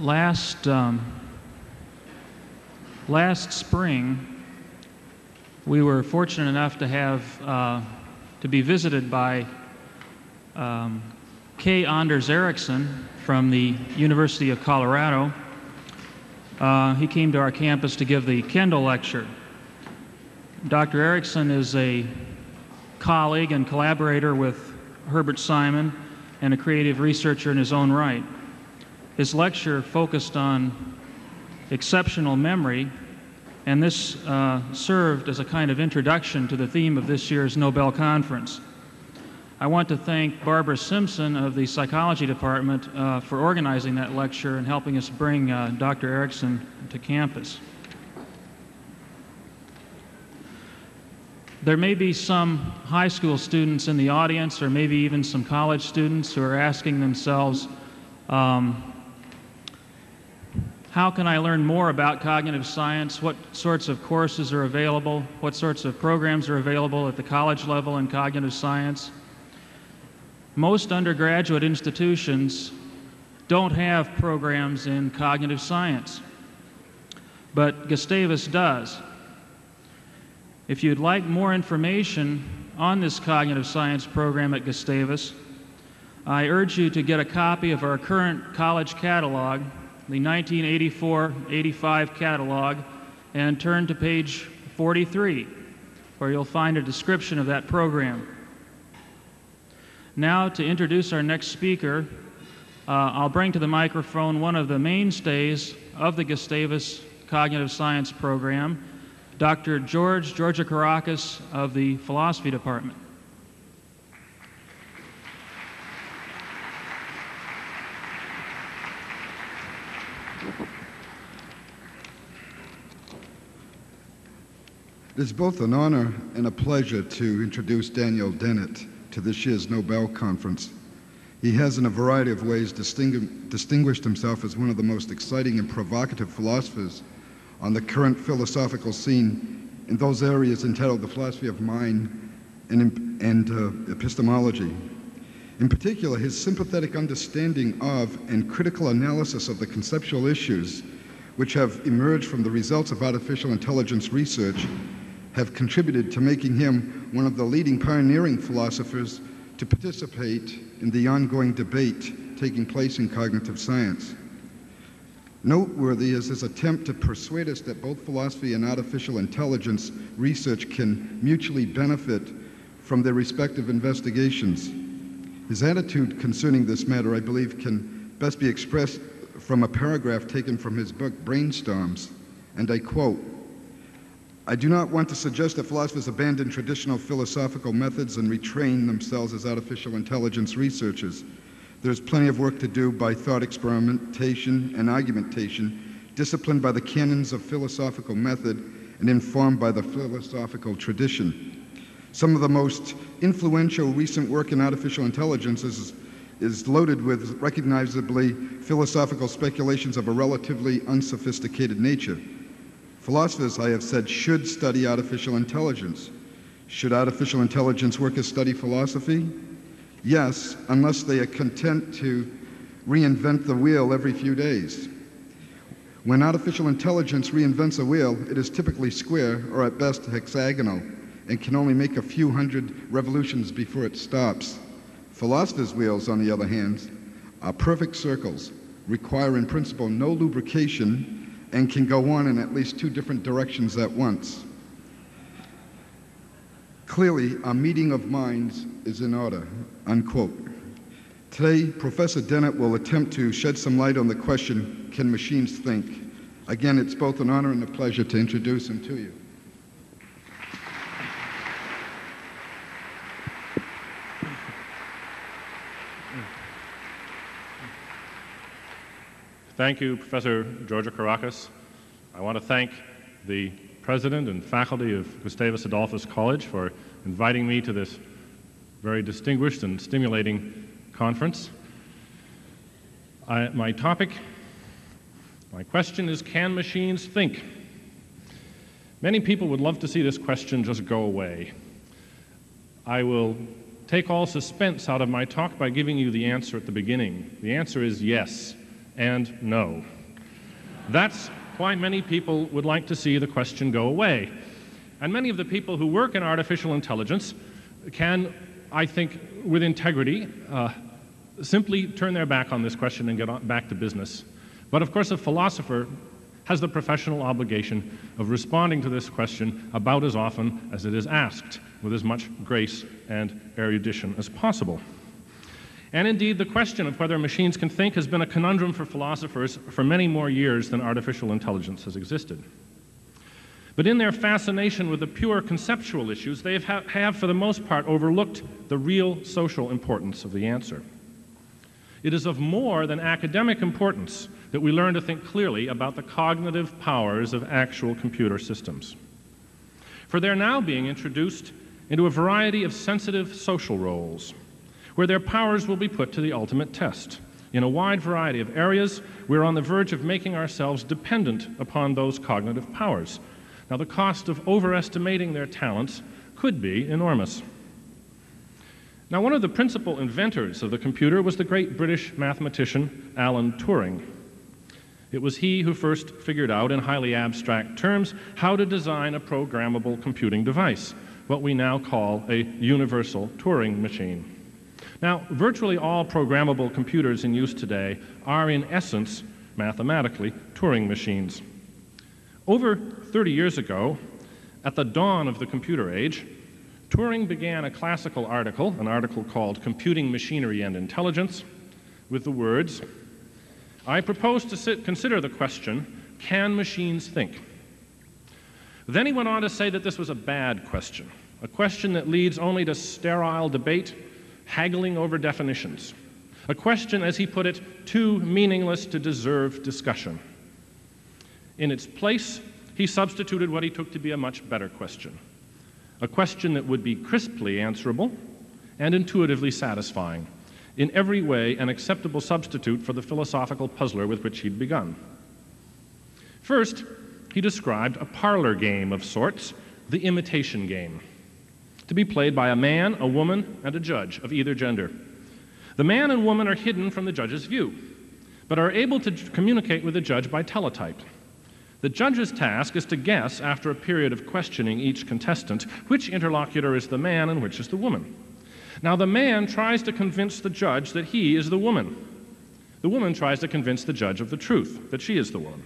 last um, last spring, we were fortunate enough to have uh, to be visited by um, K. Anders Ericsson from the University of Colorado. Uh, he came to our campus to give the Kendall Lecture. Dr. Ericsson is a colleague and collaborator with Herbert Simon and a creative researcher in his own right. His lecture focused on exceptional memory, and this uh, served as a kind of introduction to the theme of this year's Nobel Conference. I want to thank Barbara Simpson of the Psychology Department uh, for organizing that lecture and helping us bring uh, Dr. Ericsson to campus. There may be some high school students in the audience, or maybe even some college students who are asking themselves, um, how can I learn more about cognitive science? What sorts of courses are available? What sorts of programs are available at the college level in cognitive science? Most undergraduate institutions don't have programs in cognitive science, but Gustavus does. If you'd like more information on this cognitive science program at Gustavus, I urge you to get a copy of our current college catalog, the 1984-85 catalog, and turn to page 43, where you'll find a description of that program. Now, to introduce our next speaker, uh, I'll bring to the microphone one of the mainstays of the Gustavus Cognitive Science program, Dr. George Georgacarakis of the Philosophy Department. It is both an honor and a pleasure to introduce Daniel Dennett to this year's Nobel Conference. He has, in a variety of ways, distingu distinguished himself as one of the most exciting and provocative philosophers on the current philosophical scene in those areas entitled the philosophy of mind and, and uh, epistemology. In particular, his sympathetic understanding of and critical analysis of the conceptual issues which have emerged from the results of artificial intelligence research have contributed to making him one of the leading pioneering philosophers to participate in the ongoing debate taking place in cognitive science. Noteworthy is his attempt to persuade us that both philosophy and artificial intelligence research can mutually benefit from their respective investigations. His attitude concerning this matter, I believe, can best be expressed from a paragraph taken from his book, Brainstorms, and I quote, I do not want to suggest that philosophers abandon traditional philosophical methods and retrain themselves as artificial intelligence researchers. There's plenty of work to do by thought experimentation and argumentation, disciplined by the canons of philosophical method and informed by the philosophical tradition. Some of the most influential recent work in artificial intelligence is, is loaded with recognizably philosophical speculations of a relatively unsophisticated nature. Philosophers, I have said, should study artificial intelligence. Should artificial intelligence work as study philosophy? Yes, unless they are content to reinvent the wheel every few days. When artificial intelligence reinvents a wheel, it is typically square or at best hexagonal and can only make a few hundred revolutions before it stops. Philosophers' wheels, on the other hand, are perfect circles, require in principle no lubrication, and can go on in at least two different directions at once. Clearly, a meeting of minds is in order, unquote. Today, Professor Dennett will attempt to shed some light on the question, can machines think? Again, it's both an honor and a pleasure to introduce him to you. Thank you, Professor Georgacarakis. I want to thank the president and faculty of Gustavus Adolphus College for inviting me to this very distinguished and stimulating conference. I, my topic, my question is Can machines think? Many people would love to see this question just go away. I will take all suspense out of my talk by giving you the answer at the beginning. The answer is yes. And no. That's why many people would like to see the question go away. And many of the people who work in artificial intelligence can, I think, with integrity, uh, simply turn their back on this question and get back to business. But of course, a philosopher has the professional obligation of responding to this question about as often as it is asked, with as much grace and erudition as possible. And indeed, the question of whether machines can think has been a conundrum for philosophers for many more years than artificial intelligence has existed. But in their fascination with the pure conceptual issues, they have, have, for the most part, overlooked the real social importance of the answer. It is of more than academic importance that we learn to think clearly about the cognitive powers of actual computer systems. For they're now being introduced into a variety of sensitive social roles where their powers will be put to the ultimate test. In a wide variety of areas, we're on the verge of making ourselves dependent upon those cognitive powers. Now, the cost of overestimating their talents could be enormous. Now, one of the principal inventors of the computer was the great British mathematician Alan Turing. It was he who first figured out, in highly abstract terms, how to design a programmable computing device, what we now call a universal Turing machine. Now, virtually all programmable computers in use today are, in essence, mathematically, Turing machines. Over 30 years ago, at the dawn of the computer age, Turing began a classical article, an article called Computing Machinery and Intelligence, with the words I propose to sit, consider the question can machines think? Then he went on to say that this was a bad question, a question that leads only to sterile debate, haggling over definitions, a question, as he put it, too meaningless to deserve discussion. In its place, he substituted what he took to be a much better question a question that would be crisply answerable and intuitively satisfying, in every way an acceptable substitute for the philosophical puzzler with which he'd begun. First, he described a parlor game of sorts, the imitation game, to be played by a man, a woman, and a judge of either gender. The man and woman are hidden from the judge's view, but are able to communicate with the judge by teletype. The judge's task is to guess, after a period of questioning each contestant, which interlocutor is the man and which is the woman. Now, the man tries to convince the judge that he is the woman. The woman tries to convince the judge of the truth, that she is the woman.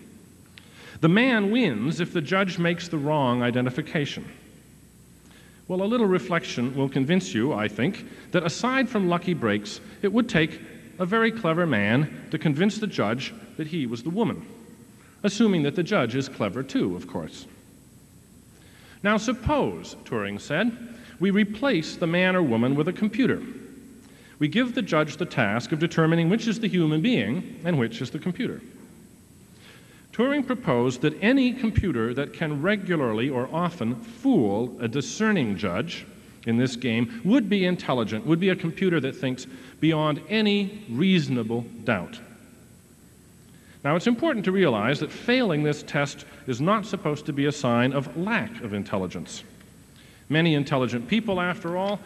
The man wins if the judge makes the wrong identification. Well, a little reflection will convince you, I think, that aside from lucky breaks, it would take a very clever man to convince the judge that he was the woman assuming that the judge is clever too, of course. Now, suppose, Turing said, we replace the man or woman with a computer. We give the judge the task of determining which is the human being and which is the computer. Turing proposed that any computer that can regularly or often fool a discerning judge in this game would be intelligent, would be a computer that thinks beyond any reasonable doubt. Now, it's important to realize that failing this test is not supposed to be a sign of lack of intelligence. Many intelligent people, after all,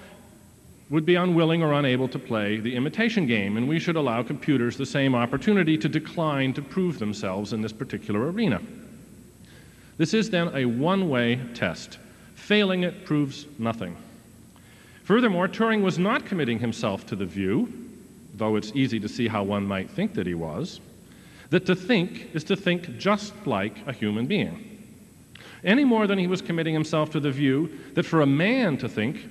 would be unwilling or unable to play the imitation game, and we should allow computers the same opportunity to decline to prove themselves in this particular arena. This is then a one way test. Failing it proves nothing. Furthermore, Turing was not committing himself to the view, though it's easy to see how one might think that he was, that to think is to think just like a human being. Any more than he was committing himself to the view that for a man to think,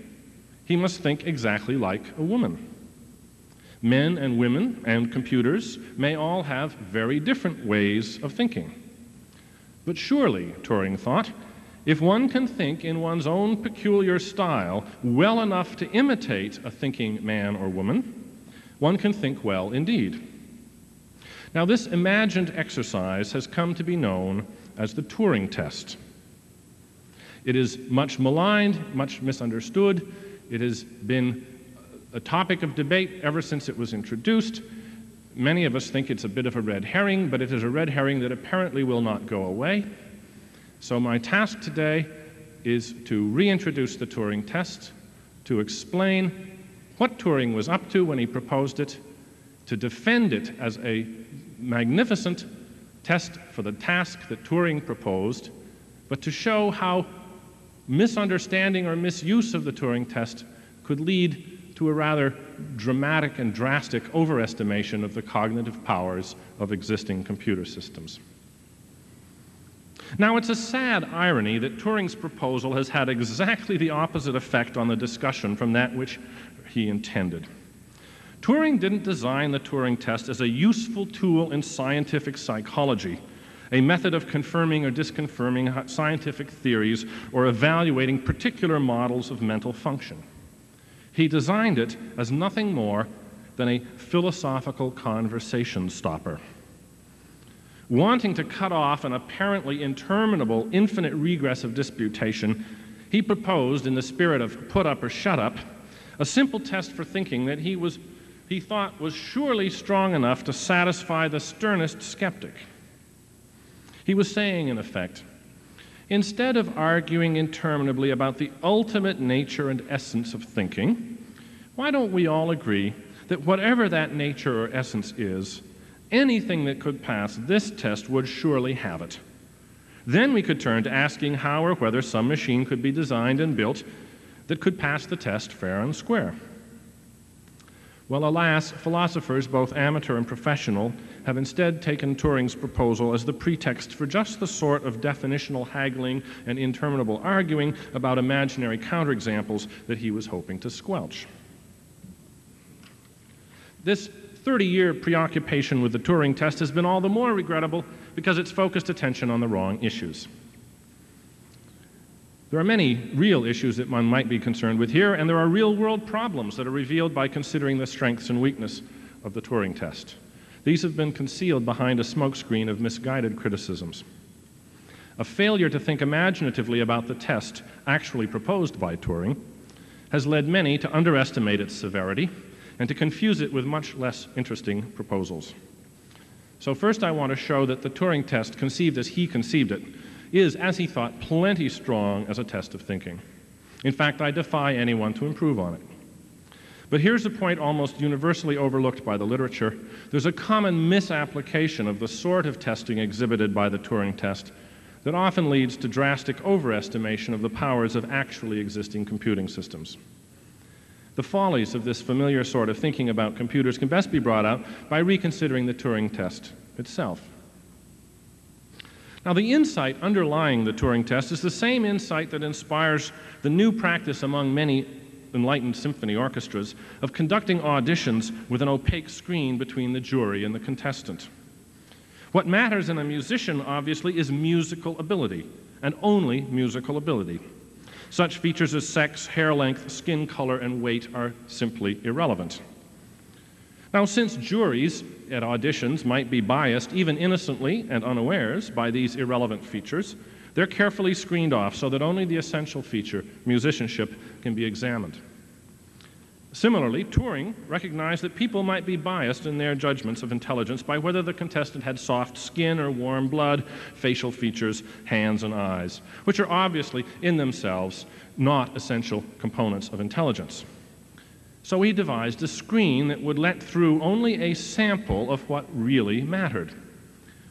he must think exactly like a woman. Men and women and computers may all have very different ways of thinking. But surely, Turing thought, if one can think in one's own peculiar style well enough to imitate a thinking man or woman, one can think well indeed. Now, this imagined exercise has come to be known as the Turing test. It is much maligned, much misunderstood. It has been a topic of debate ever since it was introduced. Many of us think it's a bit of a red herring, but it is a red herring that apparently will not go away. So, my task today is to reintroduce the Turing test, to explain what Turing was up to when he proposed it, to defend it as a magnificent test for the task that Turing proposed, but to show how misunderstanding or misuse of the Turing test could lead to a rather dramatic and drastic overestimation of the cognitive powers of existing computer systems. Now, it's a sad irony that Turing's proposal has had exactly the opposite effect on the discussion from that which he intended. Turing didn't design the Turing test as a useful tool in scientific psychology, a method of confirming or disconfirming scientific theories or evaluating particular models of mental function. He designed it as nothing more than a philosophical conversation stopper. Wanting to cut off an apparently interminable, infinite regress of disputation, he proposed, in the spirit of put up or shut up, a simple test for thinking that he, was, he thought was surely strong enough to satisfy the sternest skeptic. He was saying, in effect, instead of arguing interminably about the ultimate nature and essence of thinking, why don't we all agree that whatever that nature or essence is, anything that could pass this test would surely have it. Then we could turn to asking how or whether some machine could be designed and built that could pass the test fair and square. Well, alas, philosophers, both amateur and professional, have instead taken Turing's proposal as the pretext for just the sort of definitional haggling and interminable arguing about imaginary counterexamples that he was hoping to squelch. This 30 year preoccupation with the Turing test has been all the more regrettable because it's focused attention on the wrong issues. There are many real issues that one might be concerned with here, and there are real world problems that are revealed by considering the strengths and weakness of the Turing test. These have been concealed behind a smokescreen of misguided criticisms. A failure to think imaginatively about the test actually proposed by Turing has led many to underestimate its severity and to confuse it with much less interesting proposals. So, first, I want to show that the Turing test, conceived as he conceived it, is, as he thought, plenty strong as a test of thinking. In fact, I defy anyone to improve on it. But here's a point almost universally overlooked by the literature. There's a common misapplication of the sort of testing exhibited by the Turing test that often leads to drastic overestimation of the powers of actually existing computing systems. The follies of this familiar sort of thinking about computers can best be brought out by reconsidering the Turing test itself. Now, the insight underlying the Turing test is the same insight that inspires the new practice among many enlightened symphony orchestras of conducting auditions with an opaque screen between the jury and the contestant. What matters in a musician, obviously, is musical ability, and only musical ability. Such features as sex, hair length, skin color, and weight are simply irrelevant. Now, since juries at auditions might be biased, even innocently and unawares, by these irrelevant features, they're carefully screened off so that only the essential feature, musicianship, can be examined. Similarly, Turing recognized that people might be biased in their judgments of intelligence by whether the contestant had soft skin or warm blood, facial features, hands, and eyes, which are obviously in themselves not essential components of intelligence. So he devised a screen that would let through only a sample of what really mattered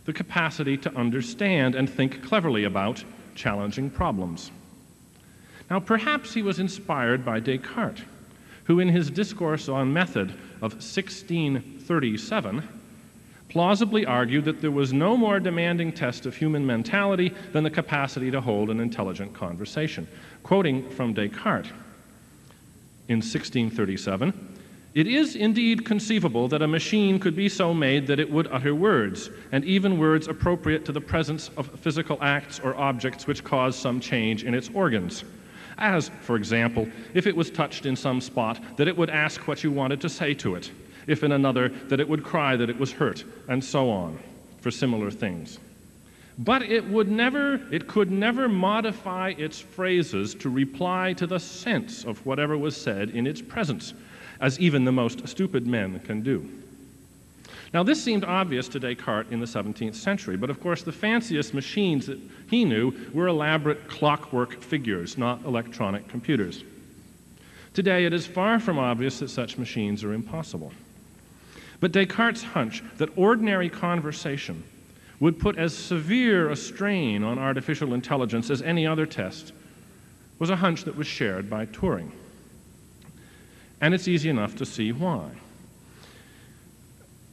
the capacity to understand and think cleverly about challenging problems. Now, perhaps he was inspired by Descartes who, in his discourse on method of 1637, plausibly argued that there was no more demanding test of human mentality than the capacity to hold an intelligent conversation. Quoting from Descartes in 1637, it is indeed conceivable that a machine could be so made that it would utter words, and even words appropriate to the presence of physical acts or objects which cause some change in its organs as, for example, if it was touched in some spot, that it would ask what you wanted to say to it, if in another, that it would cry that it was hurt, and so on, for similar things. But it would never, it could never modify its phrases to reply to the sense of whatever was said in its presence, as even the most stupid men can do. Now, this seemed obvious to Descartes in the 17th century, but of course, the fanciest machines that he knew were elaborate clockwork figures, not electronic computers. Today, it is far from obvious that such machines are impossible. But Descartes' hunch that ordinary conversation would put as severe a strain on artificial intelligence as any other test was a hunch that was shared by Turing. And it's easy enough to see why,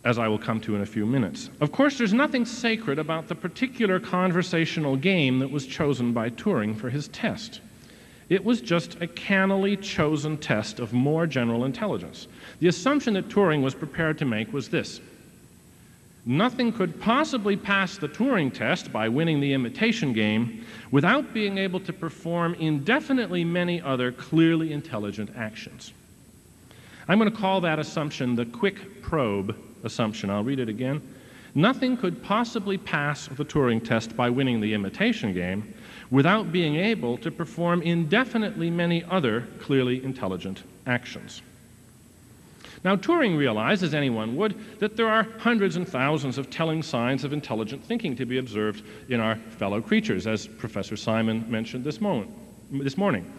as I will come to in a few minutes. Of course, there's nothing sacred about the particular conversational game that was chosen by Turing for his test. It was just a cannily chosen test of more general intelligence. The assumption that Turing was prepared to make was this Nothing could possibly pass the Turing test by winning the imitation game without being able to perform indefinitely many other clearly intelligent actions. I'm going to call that assumption the quick probe assumption. I'll read it again. Nothing could possibly pass the Turing test by winning the imitation game without being able to perform indefinitely many other clearly intelligent actions. Now, Turing realized, as anyone would, that there are hundreds and thousands of telling signs of intelligent thinking to be observed in our fellow creatures, as Professor Simon mentioned this, moment, this morning.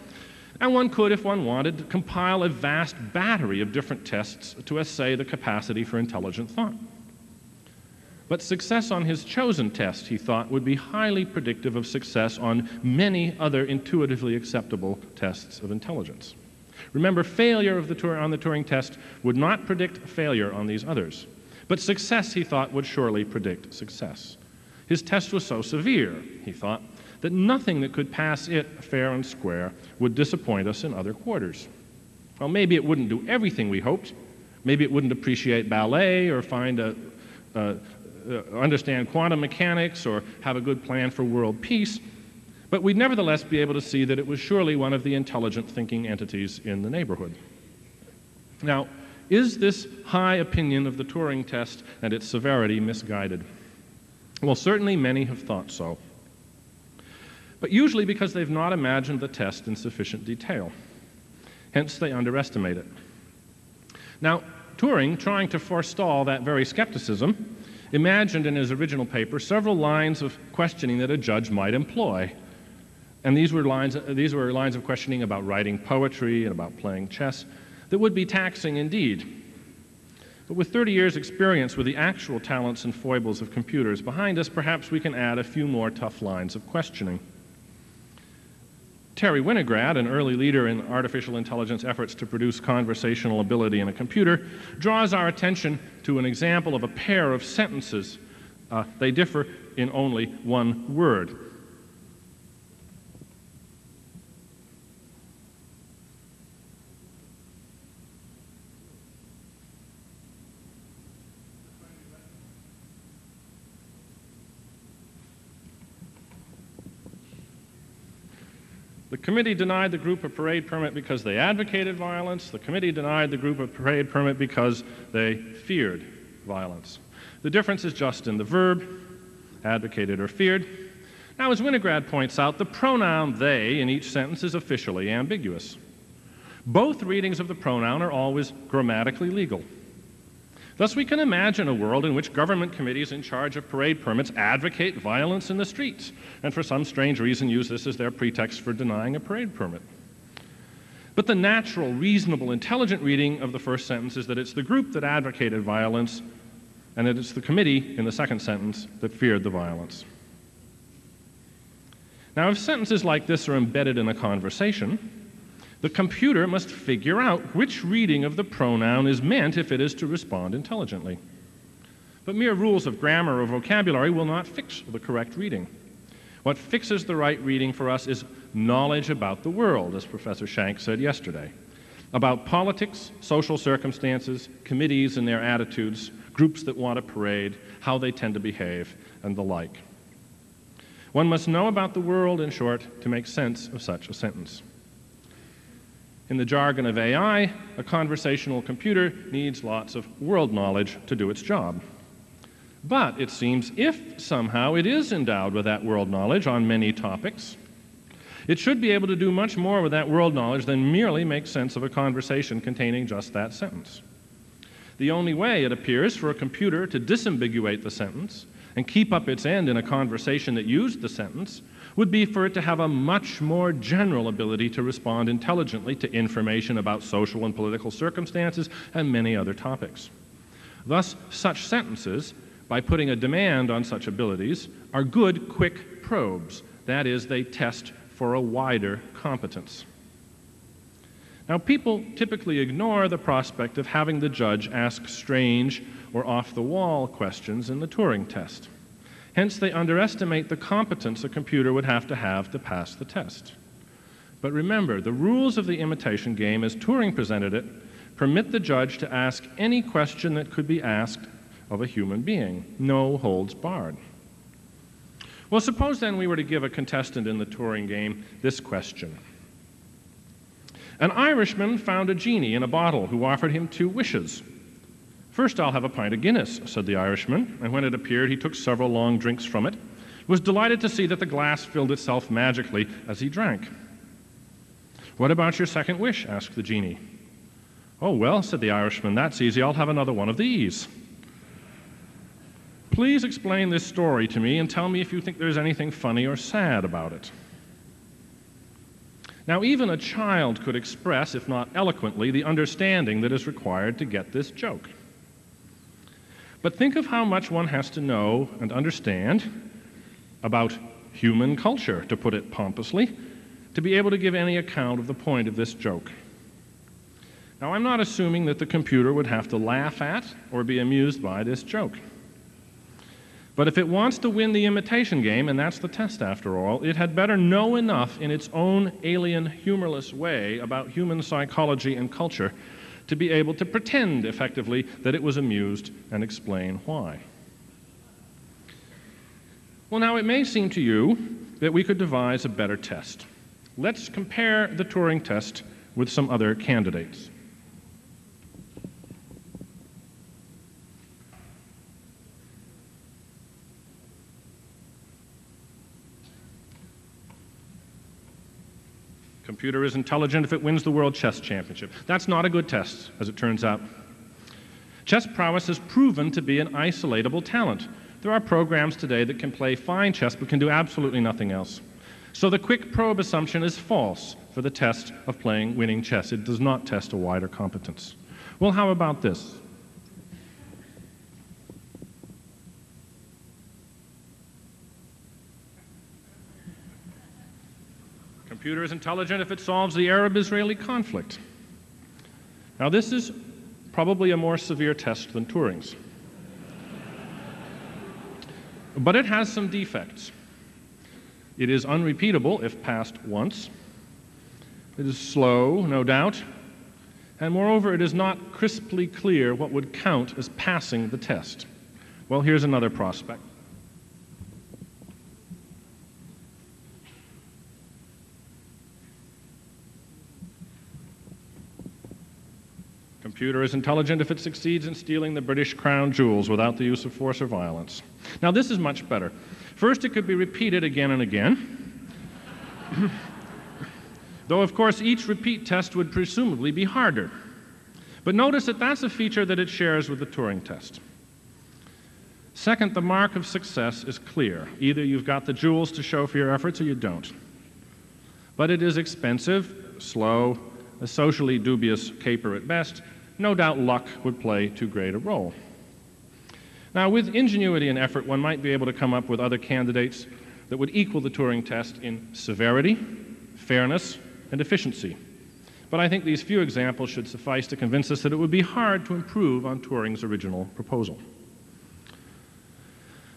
And one could, if one wanted, compile a vast battery of different tests to assay the capacity for intelligent thought. But success on his chosen test, he thought, would be highly predictive of success on many other intuitively acceptable tests of intelligence. Remember, failure of the Tur- on the Turing test would not predict failure on these others. But success, he thought, would surely predict success. His test was so severe, he thought, that nothing that could pass it fair and square would disappoint us in other quarters. Well, maybe it wouldn't do everything we hoped. Maybe it wouldn't appreciate ballet or find a, uh, understand quantum mechanics or have a good plan for world peace. But we'd nevertheless be able to see that it was surely one of the intelligent thinking entities in the neighborhood. Now, is this high opinion of the Turing test and its severity misguided? Well, certainly many have thought so. But usually because they've not imagined the test in sufficient detail. Hence, they underestimate it. Now, Turing, trying to forestall that very skepticism, imagined in his original paper several lines of questioning that a judge might employ and these were, lines, these were lines of questioning about writing poetry and about playing chess that would be taxing indeed. But with 30 years' experience with the actual talents and foibles of computers behind us, perhaps we can add a few more tough lines of questioning. Terry Winograd, an early leader in artificial intelligence efforts to produce conversational ability in a computer, draws our attention to an example of a pair of sentences. Uh, they differ in only one word. The committee denied the group a parade permit because they advocated violence. The committee denied the group a parade permit because they feared violence. The difference is just in the verb, advocated or feared. Now, as Winograd points out, the pronoun they in each sentence is officially ambiguous. Both readings of the pronoun are always grammatically legal. Thus, we can imagine a world in which government committees in charge of parade permits advocate violence in the streets, and for some strange reason use this as their pretext for denying a parade permit. But the natural, reasonable, intelligent reading of the first sentence is that it's the group that advocated violence, and that it's the committee in the second sentence that feared the violence. Now, if sentences like this are embedded in a conversation, the computer must figure out which reading of the pronoun is meant if it is to respond intelligently. But mere rules of grammar or vocabulary will not fix the correct reading. What fixes the right reading for us is knowledge about the world, as Professor Schank said yesterday, about politics, social circumstances, committees and their attitudes, groups that want a parade, how they tend to behave, and the like. One must know about the world, in short, to make sense of such a sentence. In the jargon of AI, a conversational computer needs lots of world knowledge to do its job. But it seems if somehow it is endowed with that world knowledge on many topics, it should be able to do much more with that world knowledge than merely make sense of a conversation containing just that sentence. The only way, it appears, for a computer to disambiguate the sentence and keep up its end in a conversation that used the sentence would be for it to have a much more general ability to respond intelligently to information about social and political circumstances and many other topics. Thus, such sentences, by putting a demand on such abilities, are good, quick probes. That is, they test for a wider competence. Now, people typically ignore the prospect of having the judge ask strange or off the wall questions in the Turing test. Hence, they underestimate the competence a computer would have to have to pass the test. But remember, the rules of the imitation game, as Turing presented it, permit the judge to ask any question that could be asked of a human being, no holds barred. Well, suppose then we were to give a contestant in the Turing game this question. An Irishman found a genie in a bottle who offered him two wishes. First, I'll have a pint of Guinness, said the Irishman, and when it appeared, he took several long drinks from it. Was delighted to see that the glass filled itself magically as he drank. What about your second wish? asked the genie. Oh, well, said the Irishman, that's easy. I'll have another one of these. Please explain this story to me and tell me if you think there's anything funny or sad about it. Now, even a child could express, if not eloquently, the understanding that is required to get this joke. But think of how much one has to know and understand about human culture, to put it pompously, to be able to give any account of the point of this joke. Now, I'm not assuming that the computer would have to laugh at or be amused by this joke. But if it wants to win the imitation game, and that's the test after all, it had better know enough in its own alien, humorless way about human psychology and culture to be able to pretend effectively that it was amused and explain why. Well, now it may seem to you that we could devise a better test. Let's compare the Turing test with some other candidates. Computer is intelligent if it wins the World Chess Championship. That's not a good test, as it turns out. Chess prowess has proven to be an isolatable talent. There are programs today that can play fine chess but can do absolutely nothing else. So the quick probe assumption is false for the test of playing winning chess. It does not test a wider competence. Well, how about this? Computer is intelligent if it solves the Arab Israeli conflict. Now, this is probably a more severe test than Turing's. but it has some defects. It is unrepeatable if passed once. It is slow, no doubt. And moreover, it is not crisply clear what would count as passing the test. Well, here's another prospect. Computer is intelligent if it succeeds in stealing the British crown jewels without the use of force or violence. Now, this is much better. First, it could be repeated again and again. Though, of course, each repeat test would presumably be harder. But notice that that's a feature that it shares with the Turing test. Second, the mark of success is clear. Either you've got the jewels to show for your efforts or you don't. But it is expensive, slow, a socially dubious caper at best, no doubt luck would play too great a role. Now, with ingenuity and effort, one might be able to come up with other candidates that would equal the Turing test in severity, fairness, and efficiency. But I think these few examples should suffice to convince us that it would be hard to improve on Turing's original proposal.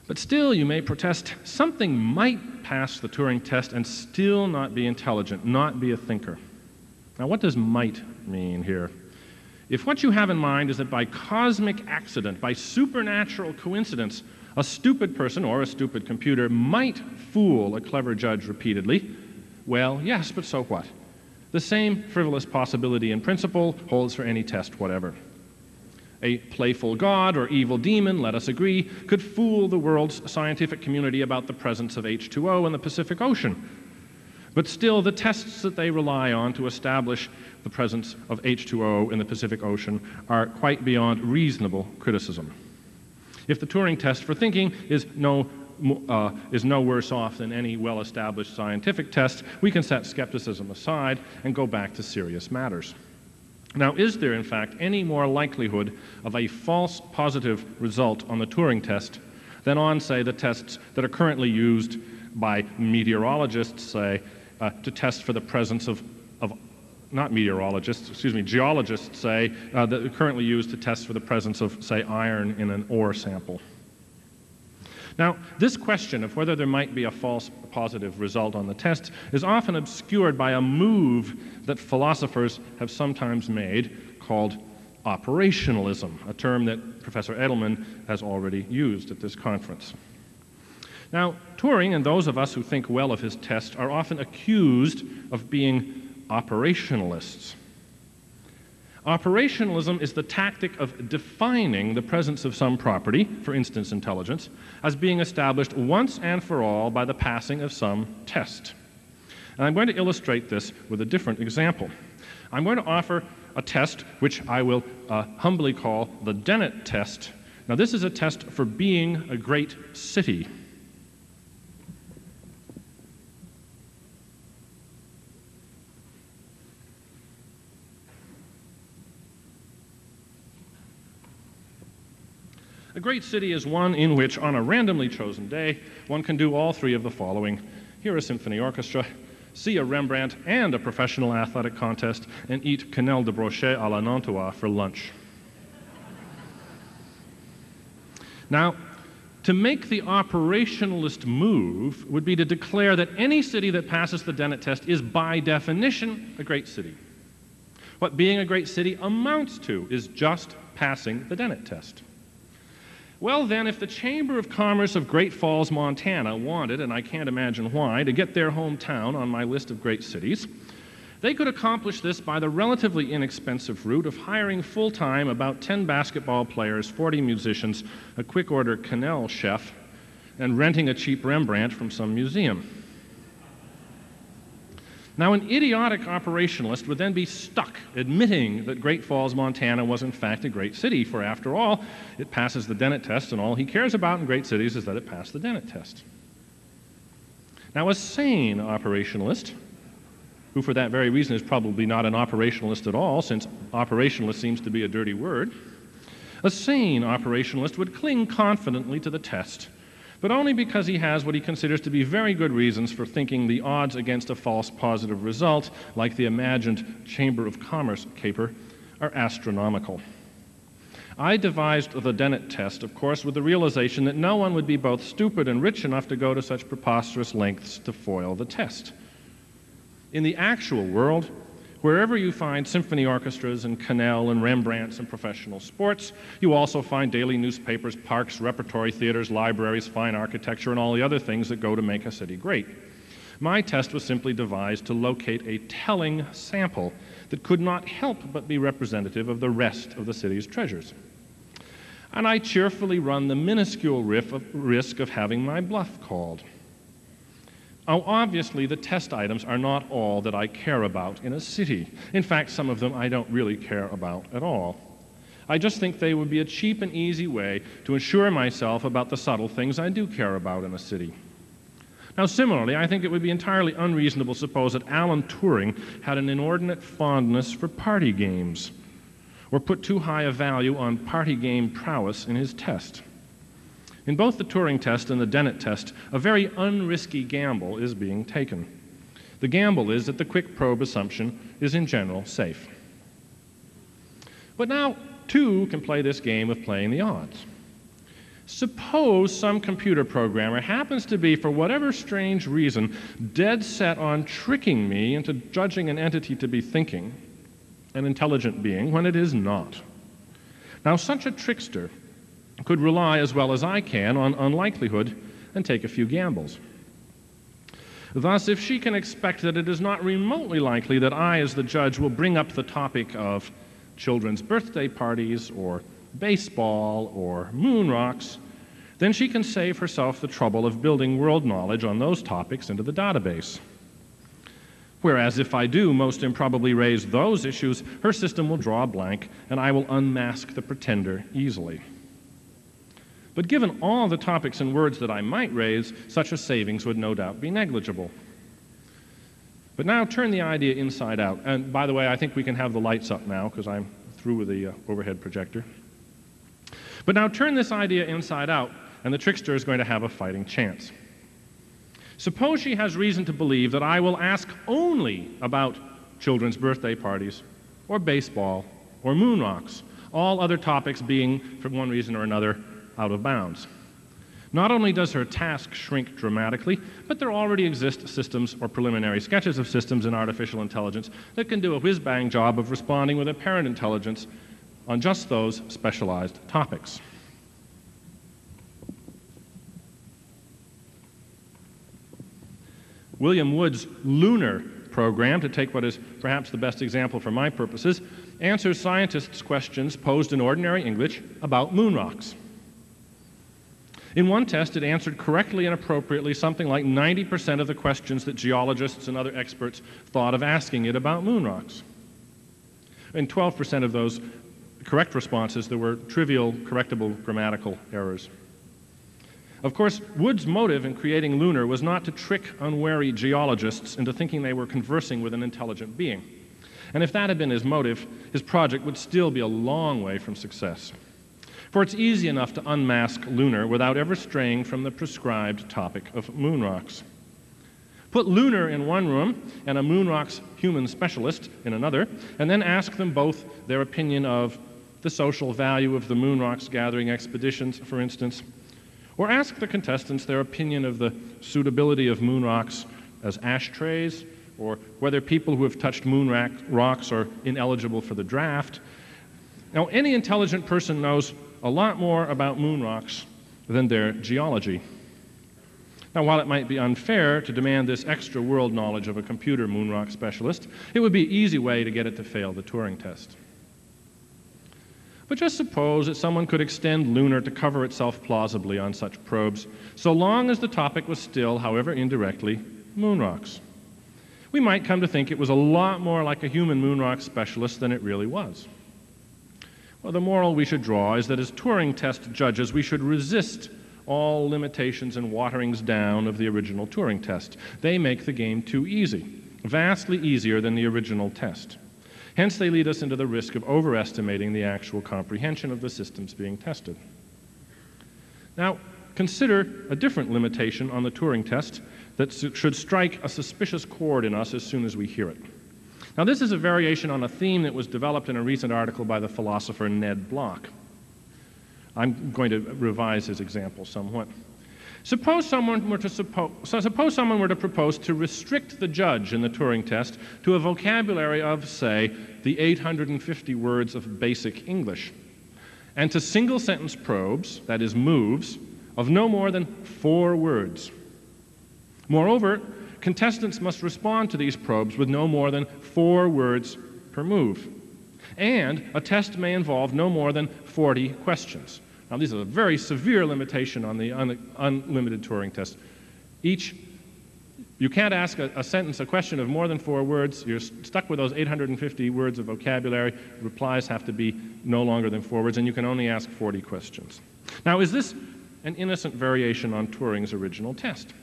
But still, you may protest something might pass the Turing test and still not be intelligent, not be a thinker. Now, what does might mean here? If what you have in mind is that by cosmic accident, by supernatural coincidence, a stupid person or a stupid computer might fool a clever judge repeatedly, well, yes, but so what? The same frivolous possibility in principle holds for any test whatever. A playful god or evil demon, let us agree, could fool the world's scientific community about the presence of H2O in the Pacific Ocean. But still, the tests that they rely on to establish the presence of H2O in the Pacific Ocean are quite beyond reasonable criticism. If the Turing test for thinking is no, uh, is no worse off than any well established scientific test, we can set skepticism aside and go back to serious matters. Now, is there, in fact, any more likelihood of a false positive result on the Turing test than on, say, the tests that are currently used by meteorologists, say, uh, to test for the presence of, of not meteorologists, excuse me, geologists, say, uh, that are currently used to test for the presence of, say, iron in an ore sample? Now, this question of whether there might be a false positive result on the test is often obscured by a move that philosophers have sometimes made called operationalism, a term that Professor Edelman has already used at this conference. Now, Turing and those of us who think well of his test are often accused of being operationalists. Operationalism is the tactic of defining the presence of some property, for instance, intelligence, as being established once and for all by the passing of some test. And I'm going to illustrate this with a different example. I'm going to offer a test which I will uh, humbly call the Dennett test. Now, this is a test for being a great city. A great city is one in which, on a randomly chosen day, one can do all three of the following hear a symphony orchestra, see a Rembrandt and a professional athletic contest, and eat quenelle de brochet à la Nantua for lunch. Now, to make the operationalist move would be to declare that any city that passes the Dennett test is by definition a great city. What being a great city amounts to is just passing the Dennett test. Well, then, if the Chamber of Commerce of Great Falls, Montana wanted, and I can't imagine why, to get their hometown on my list of great cities, they could accomplish this by the relatively inexpensive route of hiring full time about 10 basketball players, 40 musicians, a quick order quenelle chef, and renting a cheap Rembrandt from some museum. Now, an idiotic operationalist would then be stuck admitting that Great Falls, Montana was in fact a great city, for after all, it passes the Dennett test, and all he cares about in great cities is that it passed the Dennett test. Now, a sane operationalist, who for that very reason is probably not an operationalist at all, since operationalist seems to be a dirty word, a sane operationalist would cling confidently to the test but only because he has what he considers to be very good reasons for thinking the odds against a false positive result, like the imagined Chamber of Commerce caper, are astronomical. I devised the Dennett test, of course, with the realization that no one would be both stupid and rich enough to go to such preposterous lengths to foil the test. In the actual world, Wherever you find symphony orchestras and quenelle and Rembrandts and professional sports, you also find daily newspapers, parks, repertory theaters, libraries, fine architecture, and all the other things that go to make a city great. My test was simply devised to locate a telling sample that could not help but be representative of the rest of the city's treasures. And I cheerfully run the minuscule risk of having my bluff called. Oh, obviously, the test items are not all that I care about in a city. In fact, some of them I don't really care about at all. I just think they would be a cheap and easy way to assure myself about the subtle things I do care about in a city. Now, similarly, I think it would be entirely unreasonable to suppose that Alan Turing had an inordinate fondness for party games or put too high a value on party game prowess in his test. In both the Turing test and the Dennett test, a very unrisky gamble is being taken. The gamble is that the quick probe assumption is in general safe. But now, two can play this game of playing the odds. Suppose some computer programmer happens to be, for whatever strange reason, dead set on tricking me into judging an entity to be thinking, an intelligent being, when it is not. Now, such a trickster could rely as well as I can on unlikelihood and take a few gambles. Thus, if she can expect that it is not remotely likely that I, as the judge, will bring up the topic of children's birthday parties or baseball or moon rocks, then she can save herself the trouble of building world knowledge on those topics into the database. Whereas if I do most improbably raise those issues, her system will draw a blank and I will unmask the pretender easily. But given all the topics and words that I might raise, such a savings would no doubt be negligible. But now turn the idea inside out. And by the way, I think we can have the lights up now because I'm through with the uh, overhead projector. But now turn this idea inside out, and the trickster is going to have a fighting chance. Suppose she has reason to believe that I will ask only about children's birthday parties, or baseball, or moon rocks, all other topics being, for one reason or another, out of bounds. Not only does her task shrink dramatically, but there already exist systems or preliminary sketches of systems in artificial intelligence that can do a whiz bang job of responding with apparent intelligence on just those specialized topics. William Woods' lunar program, to take what is perhaps the best example for my purposes, answers scientists' questions posed in ordinary English about moon rocks. In one test, it answered correctly and appropriately something like 90% of the questions that geologists and other experts thought of asking it about moon rocks. In 12% of those correct responses, there were trivial, correctable grammatical errors. Of course, Woods' motive in creating Lunar was not to trick unwary geologists into thinking they were conversing with an intelligent being. And if that had been his motive, his project would still be a long way from success. For it's easy enough to unmask Lunar without ever straying from the prescribed topic of moon rocks. Put Lunar in one room and a moon rocks human specialist in another, and then ask them both their opinion of the social value of the moon rocks gathering expeditions, for instance, or ask the contestants their opinion of the suitability of moon rocks as ashtrays, or whether people who have touched moon rocks are ineligible for the draft. Now, any intelligent person knows a lot more about moon rocks than their geology. Now, while it might be unfair to demand this extra world knowledge of a computer moon rock specialist, it would be an easy way to get it to fail the Turing test. But just suppose that someone could extend Lunar to cover itself plausibly on such probes, so long as the topic was still, however indirectly, moon rocks. We might come to think it was a lot more like a human moon rock specialist than it really was. Well, the moral we should draw is that as Turing test judges, we should resist all limitations and waterings down of the original Turing test. They make the game too easy, vastly easier than the original test. Hence, they lead us into the risk of overestimating the actual comprehension of the systems being tested. Now, consider a different limitation on the Turing test that should strike a suspicious chord in us as soon as we hear it. Now, this is a variation on a theme that was developed in a recent article by the philosopher Ned Block. I'm going to revise his example somewhat. Suppose someone were to suppose, so suppose someone were to propose to restrict the judge in the Turing test to a vocabulary of, say, the 850 words of basic English, and to single sentence probes, that is, moves, of no more than four words. Moreover, contestants must respond to these probes with no more than four words per move. And a test may involve no more than 40 questions. Now, these are a very severe limitation on the un unlimited Turing test. Each, you can't ask a, a, sentence, a question of more than four words. You're stuck with those 850 words of vocabulary. Replies have to be no longer than four words, and you can only ask 40 questions. Now, is this an innocent variation on Turing's original test?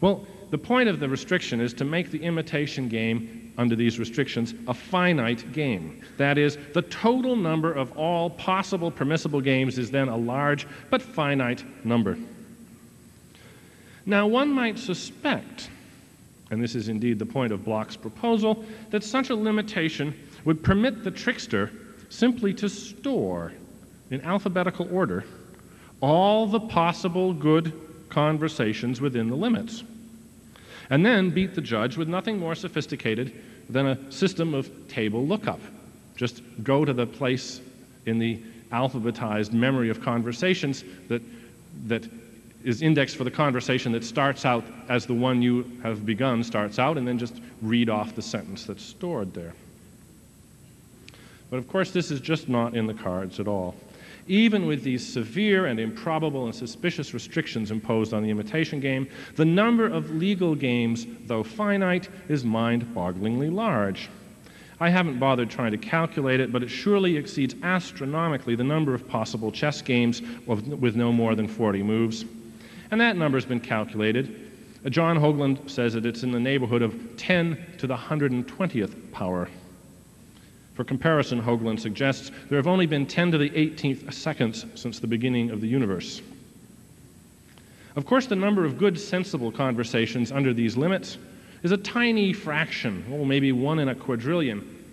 Well, the point of the restriction is to make the imitation game under these restrictions a finite game. That is, the total number of all possible permissible games is then a large but finite number. Now, one might suspect, and this is indeed the point of Block's proposal, that such a limitation would permit the trickster simply to store, in alphabetical order, all the possible good conversations within the limits and then beat the judge with nothing more sophisticated than a system of table lookup. Just go to the place in the alphabetized memory of conversations that, that is indexed for the conversation that starts out as the one you have begun starts out, and then just read off the sentence that's stored there. But of course, this is just not in the cards at all. Even with these severe and improbable and suspicious restrictions imposed on the imitation game, the number of legal games, though finite, is mind bogglingly large. I haven't bothered trying to calculate it, but it surely exceeds astronomically the number of possible chess games with no more than 40 moves. And that number has been calculated John Haugeland says that it's in the neighborhood of 10 to the 120th power. For comparison, Haugeland suggests there have only been 10 to the 18th seconds since the beginning of the universe. Of course, the number of good, sensible conversations under these limits is a tiny fraction, well, maybe one in a quadrillion,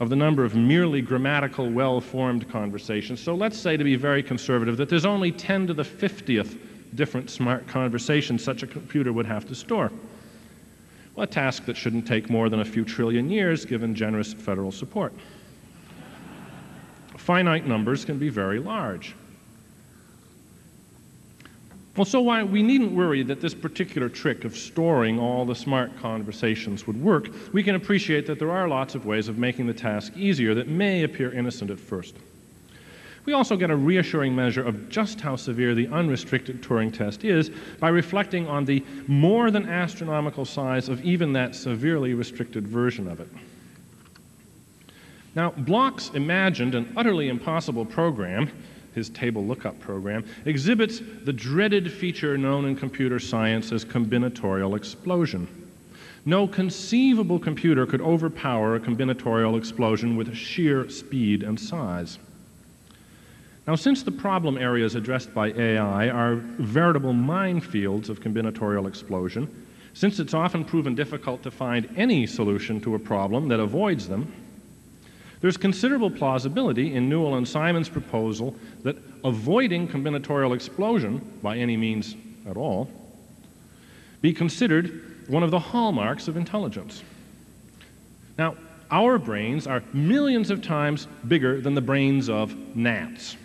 of the number of merely grammatical, well formed conversations. So let's say, to be very conservative, that there's only 10 to the 50th different smart conversations such a computer would have to store. A task that shouldn't take more than a few trillion years given generous federal support. Finite numbers can be very large. Well, so why we needn't worry that this particular trick of storing all the smart conversations would work. We can appreciate that there are lots of ways of making the task easier that may appear innocent at first. We also get a reassuring measure of just how severe the unrestricted Turing test is by reflecting on the more than astronomical size of even that severely restricted version of it. Now, Block's imagined and utterly impossible program his table lookup program, exhibits the dreaded feature known in computer science as combinatorial explosion. No conceivable computer could overpower a combinatorial explosion with sheer speed and size. Now, since the problem areas addressed by AI are veritable minefields of combinatorial explosion, since it's often proven difficult to find any solution to a problem that avoids them, there's considerable plausibility in Newell and Simon's proposal that avoiding combinatorial explosion by any means at all be considered one of the hallmarks of intelligence. Now, our brains are millions of times bigger than the brains of gnats.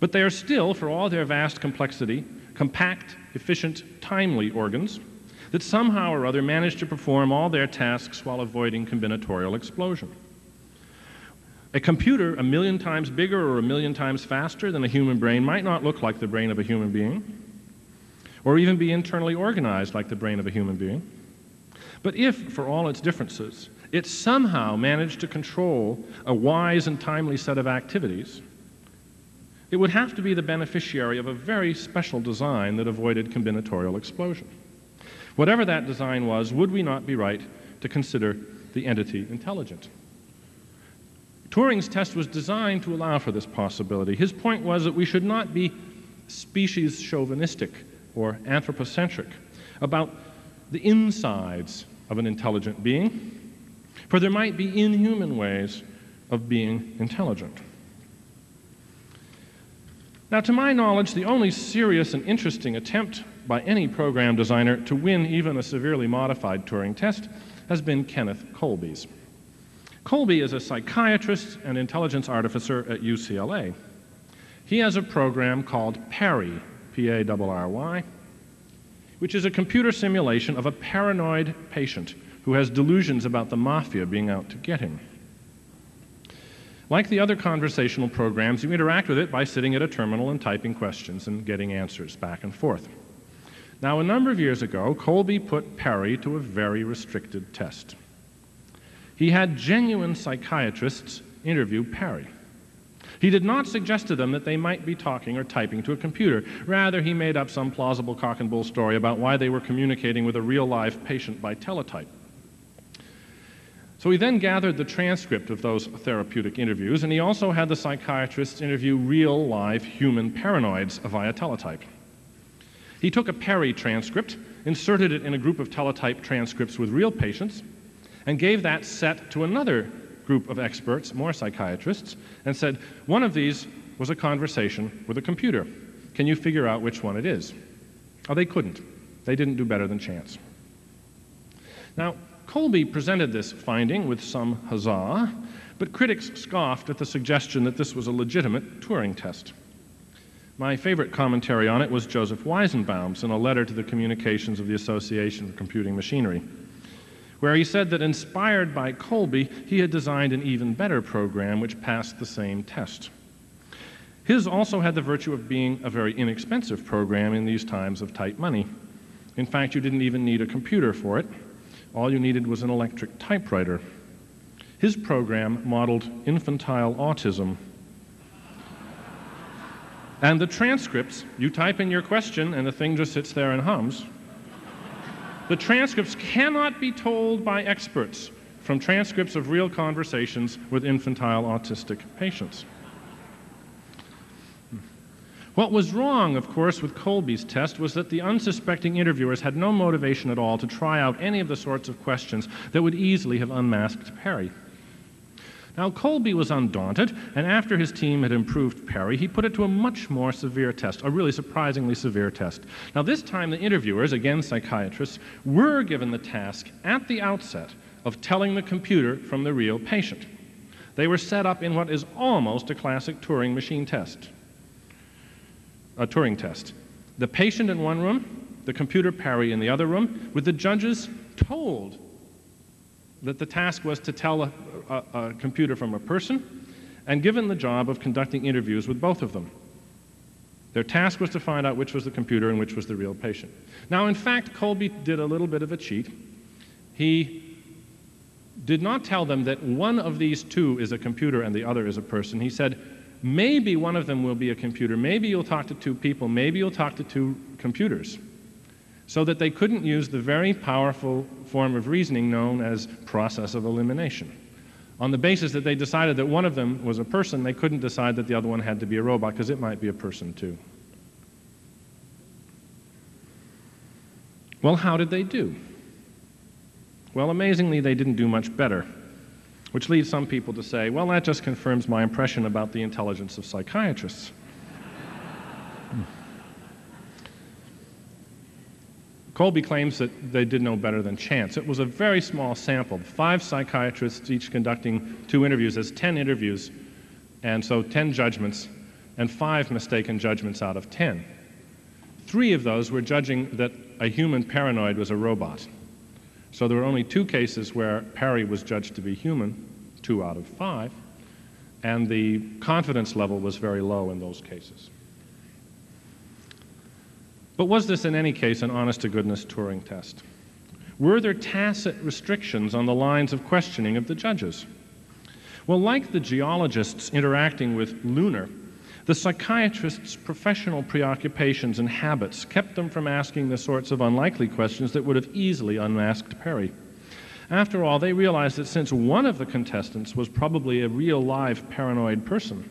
But they are still, for all their vast complexity, compact, efficient, timely organs that somehow or other manage to perform all their tasks while avoiding combinatorial explosion. A computer a million times bigger or a million times faster than a human brain might not look like the brain of a human being, or even be internally organized like the brain of a human being. But if, for all its differences, it somehow managed to control a wise and timely set of activities, it would have to be the beneficiary of a very special design that avoided combinatorial explosion. Whatever that design was, would we not be right to consider the entity intelligent? Turing's test was designed to allow for this possibility. His point was that we should not be species chauvinistic or anthropocentric about the insides of an intelligent being, for there might be inhuman ways of being intelligent. Now, to my knowledge, the only serious and interesting attempt by any program designer to win even a severely modified Turing test has been Kenneth Colby's. Colby is a psychiatrist and intelligence artificer at UCLA. He has a program called PARRY, P A R R Y, which is a computer simulation of a paranoid patient who has delusions about the mafia being out to get him. Like the other conversational programs, you interact with it by sitting at a terminal and typing questions and getting answers back and forth. Now, a number of years ago, Colby put PARRY to a very restricted test. He had genuine psychiatrists interview PARRY. He did not suggest to them that they might be talking or typing to a computer. Rather, he made up some plausible cock and bull story about why they were communicating with a real live patient by teletype. So he then gathered the transcript of those therapeutic interviews, and he also had the psychiatrists interview real live human paranoids via teletype. He took a PARRY transcript, inserted it in a group of teletype transcripts with real patients, and gave that set to another group of experts, more psychiatrists, and said, One of these was a conversation with a computer. Can you figure out which one it is? Oh, they couldn't. They didn't do better than chance. Now, Colby presented this finding with some huzzah, but critics scoffed at the suggestion that this was a legitimate Turing test. My favorite commentary on it was Joseph Weizenbaum's in a letter to the Communications of the Association for Computing Machinery where he said that inspired by Colby, he had designed an even better program which passed the same test. His also had the virtue of being a very inexpensive program in these times of tight money. In fact, you didn't even need a computer for it. All you needed was an electric typewriter. His program modeled infantile autism. And the transcripts, you type in your question and the thing just sits there and hums, The transcripts cannot be told by experts from transcripts of real conversations with infantile autistic patients. What was wrong, of course, with Colby's test was that the unsuspecting interviewers had no motivation at all to try out any of the sorts of questions that would easily have unmasked PARRY. Now, Colby was undaunted, and after his team had improved PARRY, he put it to a much more severe test, a really surprisingly severe test. Now, this time the interviewers, again psychiatrists, were given the task at the outset of telling the computer from the real patient. They were set up in what is almost a classic Turing machine test a Turing test. The patient in one room, the computer PARRY in the other room, with the judges told that the task was to tell a, a, a, computer from a person and given the job of conducting interviews with both of them. Their task was to find out which was the computer and which was the real patient. Now, in fact, Colby did a little bit of a cheat. He did not tell them that one of these two is a computer and the other is a person. He said, maybe one of them will be a computer. Maybe you'll talk to two people. Maybe you'll talk to two computers. So that they couldn't use the very powerful form of reasoning known as process of elimination. On the basis that they decided that one of them was a person, they couldn't decide that the other one had to be a robot because it might be a person too. Well, how did they do? Well, amazingly, they didn't do much better. Which leads some people to say, well, that just confirms my impression about the intelligence of psychiatrists. Hmm. Colby claims that they did no better than chance. It was a very small sample, five psychiatrists each conducting two interviews as 10 interviews, and so 10 judgments, and five mistaken judgments out of 10. Three of those were judging that a human paranoid was a robot. So there were only two cases where PARRY was judged to be human, two out of five, and the confidence level was very low in those cases. But was this in any case an honest to goodness Turing test? Were there tacit restrictions on the lines of questioning of the judges? Well, like the geologists interacting with Lunar, the psychiatrist's professional preoccupations and habits kept them from asking the sorts of unlikely questions that would have easily unmasked PARRY. After all, they realized that since one of the contestants was probably a real live paranoid person,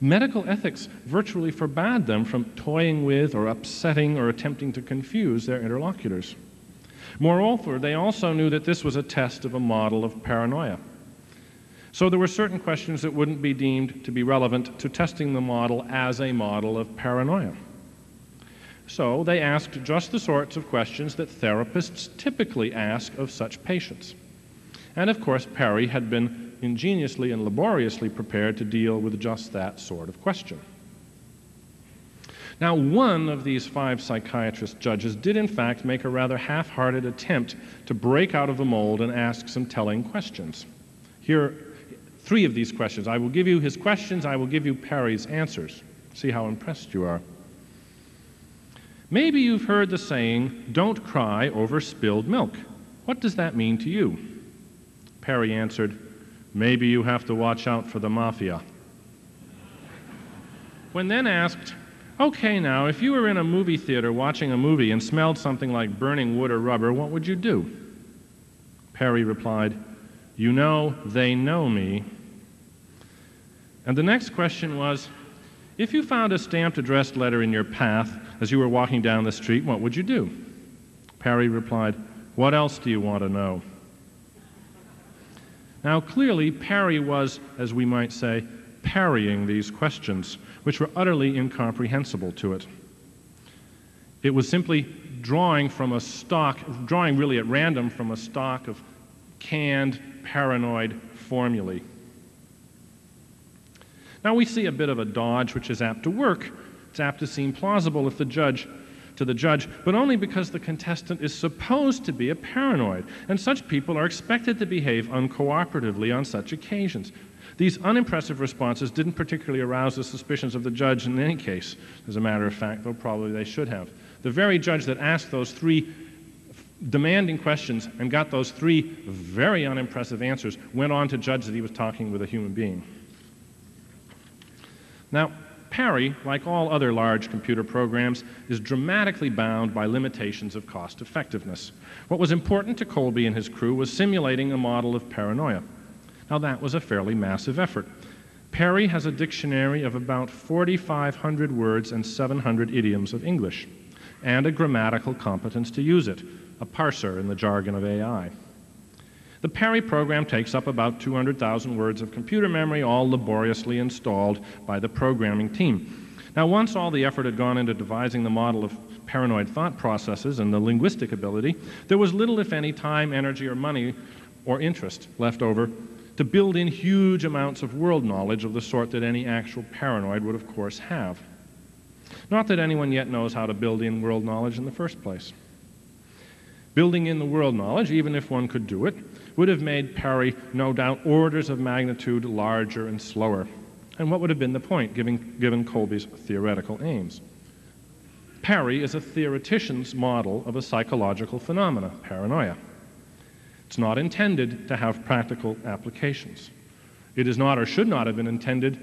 medical ethics virtually forbade them from toying with or upsetting or attempting to confuse their interlocutors. Moreover, they also knew that this was a test of a model of paranoia. So there were certain questions that wouldn't be deemed to be relevant to testing the model as a model of paranoia. So they asked just the sorts of questions that therapists typically ask of such patients. And of course, PARRY had been ingeniously and laboriously prepared to deal with just that sort of question. Now, one of these five psychiatrist judges did, in fact, make a rather half hearted attempt to break out of the mold and ask some telling questions. Here three of these questions. I will give you his questions, I will give you PARRY's answers. See how impressed you are. Maybe you've heard the saying, don't cry over spilled milk. What does that mean to you? PARRY answered, Maybe you have to watch out for the mafia. When then asked, Okay, now, if you were in a movie theater watching a movie and smelled something like burning wood or rubber, what would you do? PARRY replied, You know, they know me. And the next question was If you found a stamped addressed letter in your path as you were walking down the street, what would you do? PARRY replied, What else do you want to know? Now, clearly, PARRY was, as we might say, parrying these questions, which were utterly incomprehensible to it. It was simply drawing from a stock, drawing really at random from a stock of canned paranoid formulae. Now we see a bit of a dodge which is apt to work. It's apt to seem plausible if the judge to the judge, but only because the contestant is supposed to be a paranoid, and such people are expected to behave uncooperatively on such occasions. These unimpressive responses didn't particularly arouse the suspicions of the judge in any case, as a matter of fact, though probably they should have. The very judge that asked those three demanding questions and got those three very unimpressive answers went on to judge that he was talking with a human being. Now, Parry, like all other large computer programs, is dramatically bound by limitations of cost effectiveness. What was important to Colby and his crew was simulating a model of paranoia. Now, that was a fairly massive effort. PARRY has a dictionary of about 4,500 words and 700 idioms of English, and a grammatical competence to use it, a parser in the jargon of AI. The PARRY program takes up about 200,000 words of computer memory, all laboriously installed by the programming team. Now, once all the effort had gone into devising the model of paranoid thought processes and the linguistic ability, there was little, if any, time, energy, or money or interest left over to build in huge amounts of world knowledge of the sort that any actual paranoid would, of course, have. Not that anyone yet knows how to build in world knowledge in the first place. Building in the world knowledge, even if one could do it, would have made PARRY, no doubt, orders of magnitude larger and slower. And what would have been the point, given, given Colby's theoretical aims? PARRY is a theoretician's model of a psychological phenomena, paranoia. It's not intended to have practical applications. It is not or should not have been intended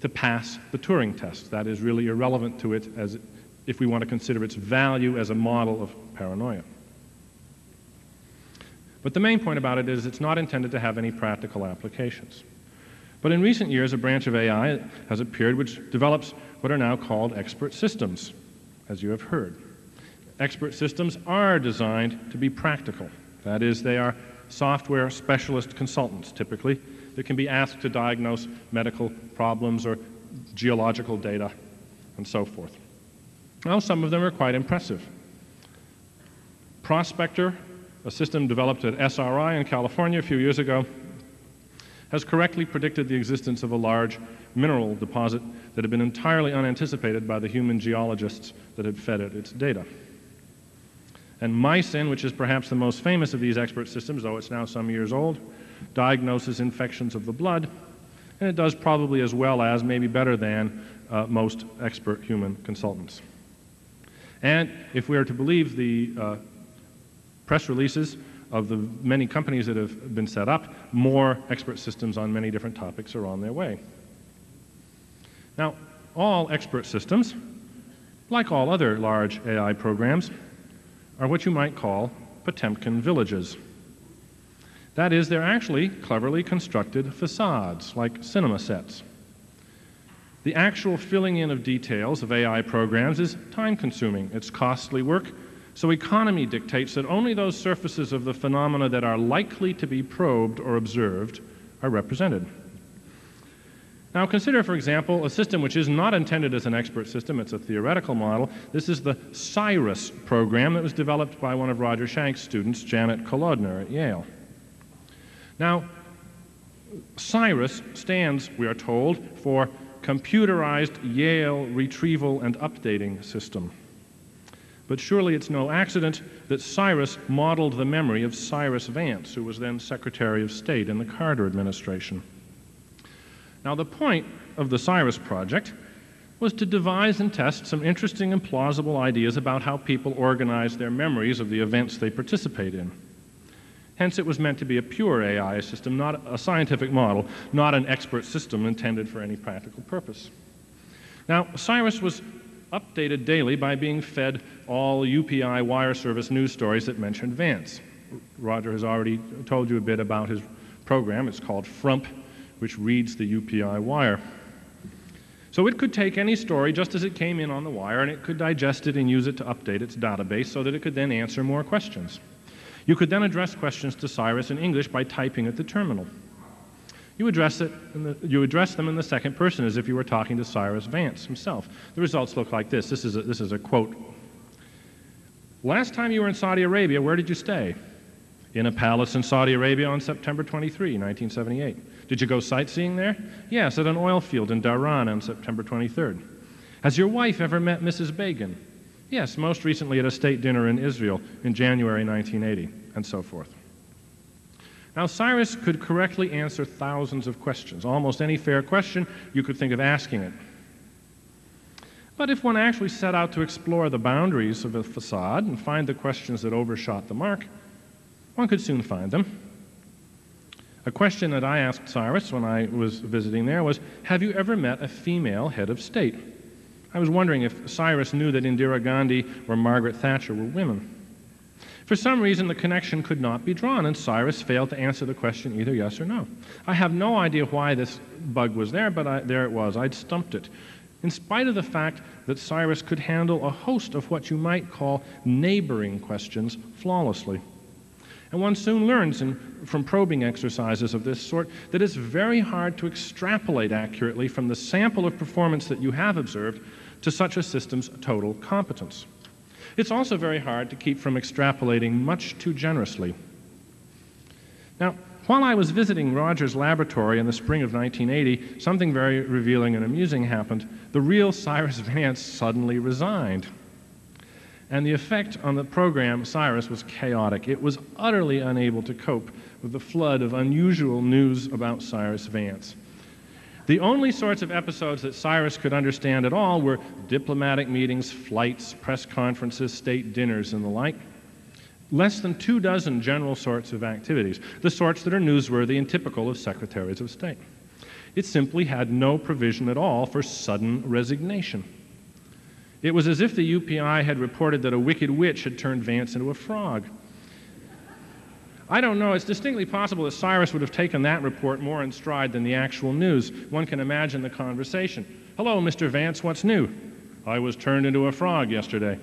to pass the Turing test. That is really irrelevant to it as if we want to consider its value as a model of paranoia. But the main point about it is it's not intended to have any practical applications. But in recent years, a branch of AI has appeared which develops what are now called expert systems, as you have heard. Expert systems are designed to be practical. That is, they are software specialist consultants, typically, that can be asked to diagnose medical problems or geological data and so forth. Now, some of them are quite impressive. Prospector a system developed at SRI in California a few years ago, has correctly predicted the existence of a large mineral deposit that had been entirely unanticipated by the human geologists that had fed it its data. And Mycin, which is perhaps the most famous of these expert systems, though it's now some years old, diagnoses infections of the blood, and it does probably as well as, maybe better than, uh, most expert human consultants. And if we are to believe the uh, press releases of the many companies that have been set up, more expert systems on many different topics are on their way. Now, all expert systems, like all other large AI programs, are what you might call Potemkin villages. That is, they're actually cleverly constructed facades, like cinema sets. The actual filling in of details of AI programs is time consuming. It's costly work so economy dictates that only those surfaces of the phenomena that are likely to be probed or observed are represented. Now, consider, for example, a system which is not intended as an expert system, it's a theoretical model. This is the CYRUS program that was developed by one of Roger Schank's students, Janet Kolodner at Yale. Now, CYRUS stands, we are told, for Computerized Yale Retrieval and Updating System. But surely it's no accident that Cyrus modeled the memory of Cyrus Vance, who was then Secretary of State in the Carter administration. Now, the point of the Cyrus project was to devise and test some interesting and plausible ideas about how people organize their memories of the events they participate in. Hence, it was meant to be a pure AI system, not a scientific model, not an expert system intended for any practical purpose. Now, Cyrus was updated daily by being fed all UPI wire service news stories that mention Vance. Roger has already told you a bit about his program. It's called FRUMP, which reads the UPI wire. So it could take any story just as it came in on the wire, and it could digest it and use it to update its database so that it could then answer more questions. You could then address questions to Cyrus in English by typing at the terminal. You address, it the, you address them in the second person as if you were talking to Cyrus Vance himself. The results look like this. This is a, this is a quote. Last time you were in Saudi Arabia, where did you stay? In a palace in Saudi Arabia on September 23, 1978. Did you go sightseeing there? Yes, at an oil field in Dhahran on September 23rd. Has your wife ever met Mrs. Begin? Yes, most recently at a state dinner in Israel in January 1980, and so forth. Now, Cyrus could correctly answer thousands of questions. Almost any fair question, you could think of asking it. But if one actually set out to explore the boundaries of a facade and find the questions that overshot the mark, one could soon find them. A question that I asked Cyrus when I was visiting there was Have you ever met a female head of state? I was wondering if Cyrus knew that Indira Gandhi or Margaret Thatcher were women. For some reason, the connection could not be drawn, and Cyrus failed to answer the question either yes or no. I have no idea why this bug was there, but I, there it was. I'd stumped it. In spite of the fact that Cyrus could handle a host of what you might call neighboring questions flawlessly. And one soon learns in, from probing exercises of this sort that it's very hard to extrapolate accurately from the sample of performance that you have observed to such a system's total competence. It's also very hard to keep from extrapolating much too generously. Now, while I was visiting Rogers' laboratory in the spring of 1980, something very revealing and amusing happened. The real Cyrus Vance suddenly resigned. And the effect on the program, Cyrus, was chaotic. It was utterly unable to cope with the flood of unusual news about Cyrus Vance. The only sorts of episodes that Cyrus could understand at all were diplomatic meetings, flights, press conferences, state dinners, and the like. Less than two dozen general sorts of activities, the sorts that are newsworthy and typical of secretaries of state. It simply had no provision at all for sudden resignation. It was as if the UPI had reported that a wicked witch had turned Vance into a frog. I don't know. It's distinctly possible that Cyrus would have taken that report more in stride than the actual news. One can imagine the conversation. Hello, Mr. Vance, what's new? I was turned into a frog yesterday.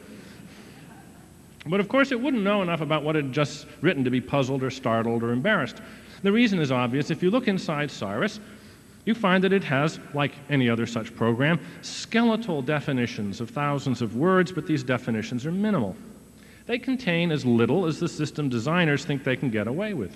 But of course, it wouldn't know enough about what it had just written to be puzzled or startled or embarrassed. The reason is obvious. If you look inside Cyrus, you find that it has, like any other such program, skeletal definitions of thousands of words, but these definitions are minimal they contain as little as the system designers think they can get away with.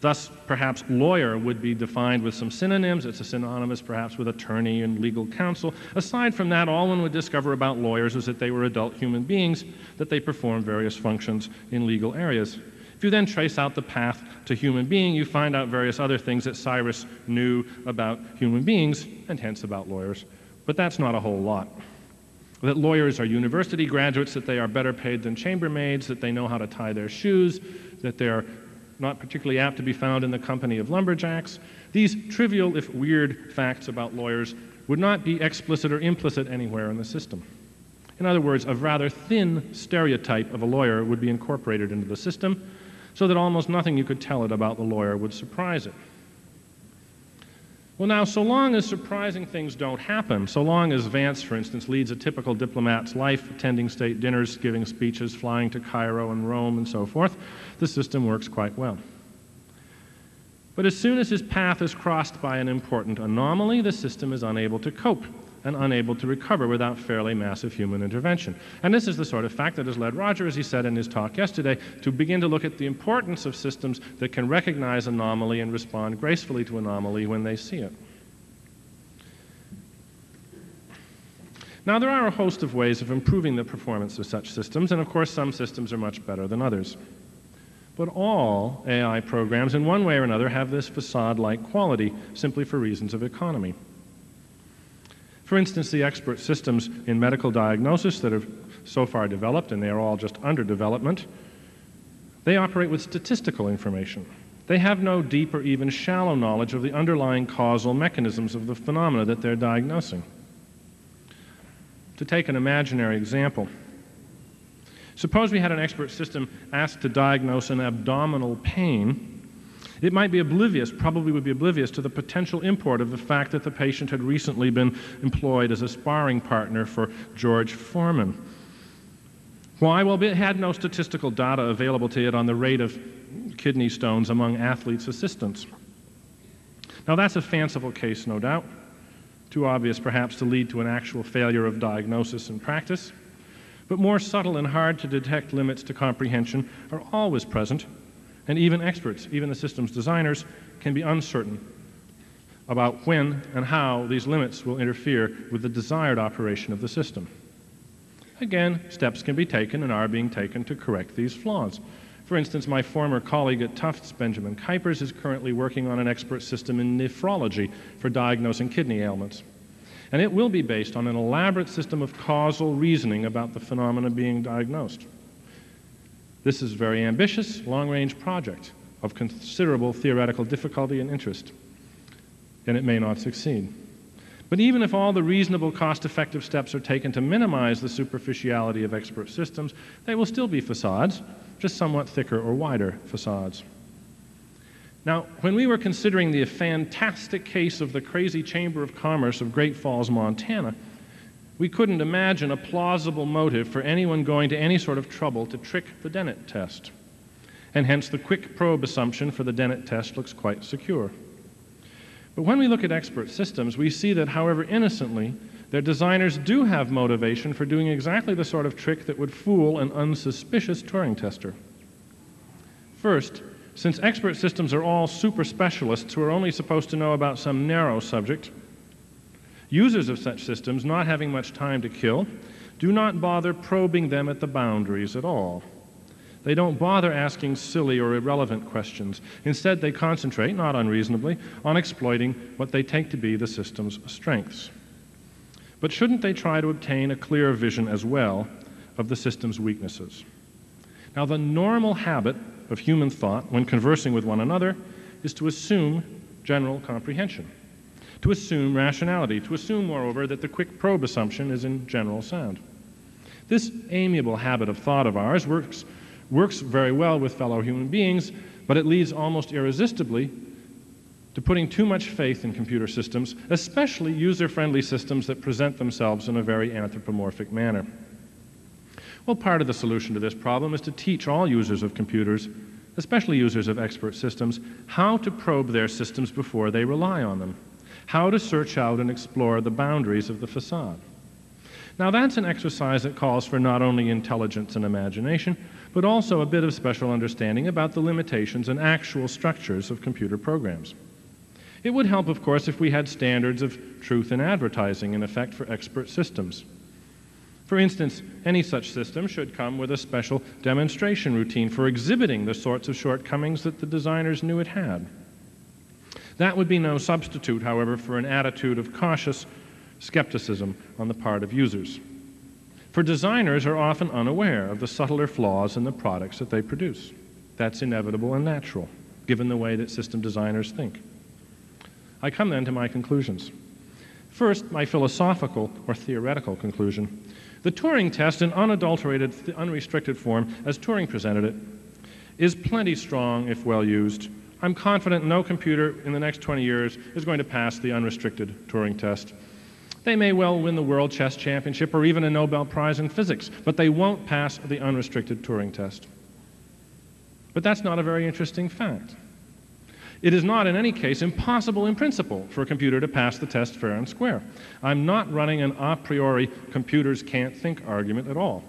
Thus, perhaps lawyer would be defined with some synonyms. It's a synonymous perhaps with attorney and legal counsel. Aside from that, all one would discover about lawyers is that they were adult human beings, that they perform various functions in legal areas. If you then trace out the path to human being, you find out various other things that Cyrus knew about human beings and hence about lawyers. But that's not a whole lot that lawyers are university graduates, that they are better paid than chambermaids, that they know how to tie their shoes, that they are not particularly apt to be found in the company of lumberjacks. These trivial, if weird, facts about lawyers would not be explicit or implicit anywhere in the system. In other words, a rather thin stereotype of a lawyer would be incorporated into the system so that almost nothing you could tell it about the lawyer would surprise it. Well, now, so long as surprising things don't happen, so long as Vance, for instance, leads a typical diplomat's life, attending state dinners, giving speeches, flying to Cairo and Rome, and so forth, the system works quite well. But as soon as his path is crossed by an important anomaly, the system is unable to cope and unable to recover without fairly massive human intervention. And this is the sort of fact that has led Roger, as he said in his talk yesterday, to begin to look at the importance of systems that can recognize anomaly and respond gracefully to anomaly when they see it. Now, there are a host of ways of improving the performance of such systems, and of course, some systems are much better than others. But all AI programs, in one way or another, have this facade like quality simply for reasons of economy. For instance, the expert systems in medical diagnosis that have so far developed, and they are all just under development, they operate with statistical information. They have no deep or even shallow knowledge of the underlying causal mechanisms of the phenomena that they're diagnosing. To take an imaginary example, suppose we had an expert system asked to diagnose an abdominal pain it might be oblivious, probably would be oblivious to the potential import of the fact that the patient had recently been employed as a sparring partner for George Foreman. Why? Well, it had no statistical data available to it on the rate of kidney stones among athletes' assistants. Now, that's a fanciful case, no doubt. Too obvious, perhaps, to lead to an actual failure of diagnosis and practice. But more subtle and hard to detect limits to comprehension are always present and even experts, even the system's designers, can be uncertain about when and how these limits will interfere with the desired operation of the system. Again, steps can be taken and are being taken to correct these flaws. For instance, my former colleague at Tufts, Benjamin Kuipers, is currently working on an expert system in nephrology for diagnosing kidney ailments. And it will be based on an elaborate system of causal reasoning about the phenomena being diagnosed. This is a very ambitious, long range project, of considerable theoretical difficulty and interest, and it may not succeed. But even if all the reasonable cost effective steps are taken to minimize the superficiality of expert systems, they will still be facades, just somewhat thicker or wider facades. Now, when we were considering the fantastic case of the crazy Chamber of Commerce of Great Falls, Montana, we couldn't imagine a plausible motive for anyone going to any sort of trouble to trick the Dennett test. And hence, the quick probe assumption for the Dennett test looks quite secure. But when we look at expert systems, we see that, however innocently, their designers do have motivation for doing exactly the sort of trick that would fool an unsuspicious Turing tester. First, since expert systems are all super specialists who are only supposed to know about some narrow subject, users of such systems, not having much time to kill, do not bother probing them at the boundaries at all. They don't bother asking silly or irrelevant questions. Instead, they concentrate, not unreasonably, on exploiting what they take to be the system's strengths. But shouldn't they try to obtain a clear vision as well of the system's weaknesses? Now, the normal habit of human thought when conversing with one another is to assume general comprehension, to assume rationality, to assume, moreover, that the quick probe assumption is in general sound. This amiable habit of thought of ours works, works very well with fellow human beings, but it leads almost irresistibly to putting too much faith in computer systems, especially user friendly systems that present themselves in a very anthropomorphic manner. Well, part of the solution to this problem is to teach all users of computers, especially users of expert systems, how to probe their systems before they rely on them, how to search out and explore the boundaries of the facade. Now, that's an exercise that calls for not only intelligence and imagination, but also a bit of special understanding about the limitations and actual structures of computer programs. It would help, of course, if we had standards of truth in advertising in effect for expert systems. For instance, any such system should come with a special demonstration routine for exhibiting the sorts of shortcomings that the designers knew it had. That would be no substitute, however, for an attitude of cautious skepticism on the part of users. For designers are often unaware of the subtler flaws in the products that they produce. That's inevitable and natural, given the way that system designers think. I come then to my conclusions. First, my philosophical or theoretical conclusion the Turing test in unadulterated, unrestricted form, as Turing presented it, is plenty strong if well used. I'm confident no computer in the next 20 years is going to pass the unrestricted Turing test. They may well win the World Chess Championship or even a Nobel Prize in Physics, but they won't pass the unrestricted Turing test. But that's not a very interesting fact. It is not, in any case, impossible in principle for a computer to pass the test fair and square. I'm not running an a priori computers can't think argument at all.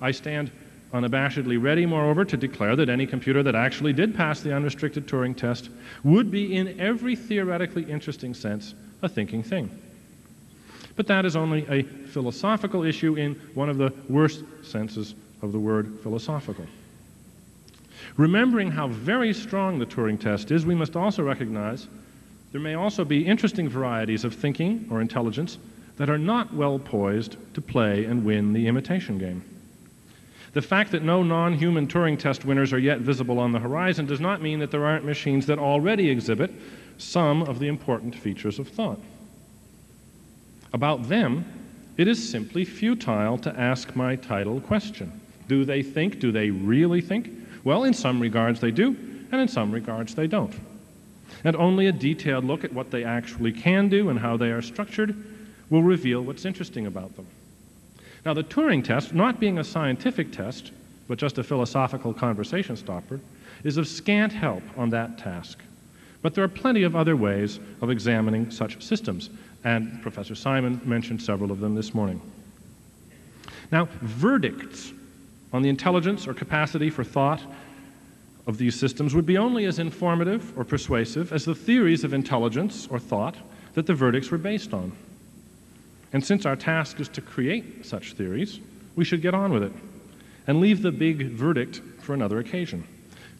I stand unabashedly ready, moreover, to declare that any computer that actually did pass the unrestricted Turing test would be, in every theoretically interesting sense, a thinking thing. But that is only a philosophical issue in one of the worst senses of the word philosophical. Remembering how very strong the Turing test is, we must also recognize there may also be interesting varieties of thinking or intelligence that are not well poised to play and win the imitation game. The fact that no non human Turing test winners are yet visible on the horizon does not mean that there aren't machines that already exhibit some of the important features of thought. About them, it is simply futile to ask my title question. Do they think? Do they really think? Well, in some regards they do, and in some regards they don't. And only a detailed look at what they actually can do and how they are structured will reveal what's interesting about them. Now, the Turing test, not being a scientific test, but just a philosophical conversation stopper, is of scant help on that task. But there are plenty of other ways of examining such systems, and Professor Simon mentioned several of them this morning. Now, verdicts on the intelligence or capacity for thought of these systems would be only as informative or persuasive as the theories of intelligence or thought that the verdicts were based on. And since our task is to create such theories, we should get on with it and leave the big verdict for another occasion.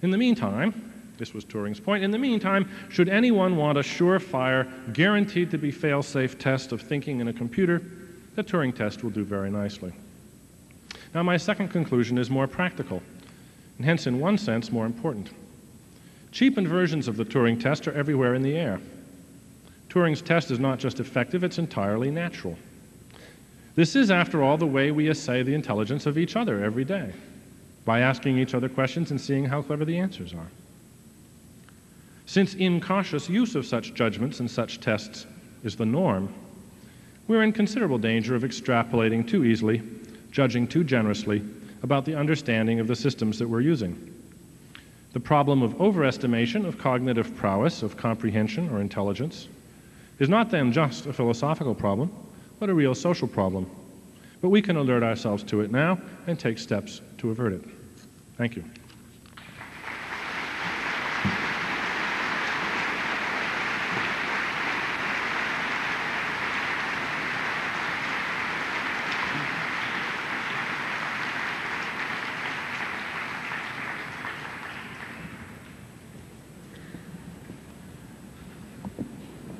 In the meantime, this was Turing's point. In the meantime, should anyone want a surefire, guaranteed to be fail safe test of thinking in a computer, the Turing test will do very nicely. Now, my second conclusion is more practical, and hence, in one sense, more important. Cheapened versions of the Turing test are everywhere in the air. Turing's test is not just effective, it's entirely natural. This is, after all, the way we assay the intelligence of each other every day, by asking each other questions and seeing how clever the answers are. Since incautious use of such judgments and such tests is the norm, we're in considerable danger of extrapolating too easily, judging too generously about the understanding of the systems that we're using. The problem of overestimation of cognitive prowess, of comprehension or intelligence, is not then just a philosophical problem, but a real social problem. But we can alert ourselves to it now and take steps to avert it. Thank you.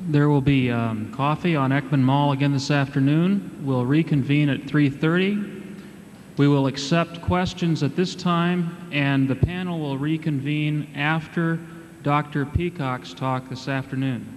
There will be um, coffee on Ekman Mall again this afternoon. We'll reconvene at 3:30. We will accept questions at this time, and the panel will reconvene after Dr. Peacock's talk this afternoon.